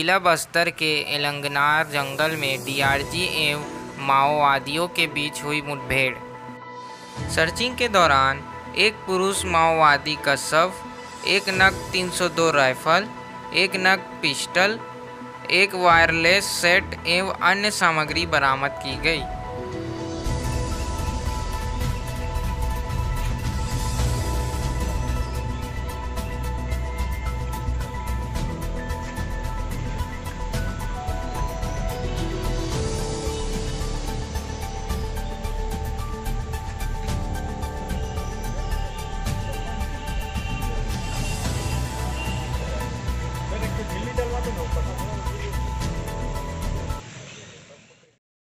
जिला बस्तर के एलंगनार जंगल में डीआरजी एवं माओवादियों के बीच हुई मुठभेड़। सर्चिंग के दौरान, एक पुरुष माओवादी का शव, एक नग 302 राइफल, एक नग पिस्टल, एक वायरलेस सेट एवं अन्य सामग्री बरामद की गई।